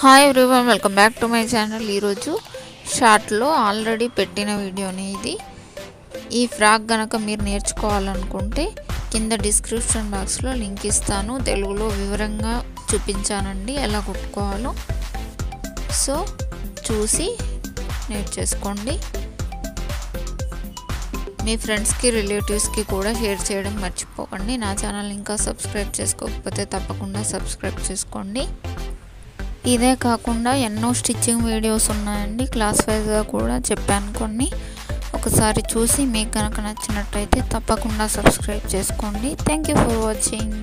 Hi everyone welcome back to my channel ఈరోజు షార్ట్లో already పెట్టిన వీడియోనే ఇది. ఈ ఫ్రాక్ గనక మీరు నేర్చుకోవాలనుకుంటే కింద డిస్క్రిప్షన్ బాక్స్లో లింక్ ఇస్తాను. తెలుగులో వివరంగా చూపించానండి ఎలా కుట్టుకోవాలో సో చూసి నేర్చేసుకోండి. మీ ఫ్రెండ్స్కి రిలేటివ్స్కి కూడా షేర్ చేయడం మర్చిపోకండి. నా ఛానల్ ఇంకా సబ్స్క్రైబ్ చేసుకోకపోతే తప్పకుండా సబ్స్క్రైబ్ చేసుకోండి. ఇదే కాకుండా ఎన్నో స్టిచ్చింగ్ వీడియోస్ ఉన్నాయండి. క్లాస్ వైజ్గా కూడా చెప్పాను కొన్ని. ఒకసారి చూసి మీకు కనుక నచ్చినట్టయితే తప్పకుండా సబ్స్క్రైబ్ చేసుకోండి. Thank you for watching.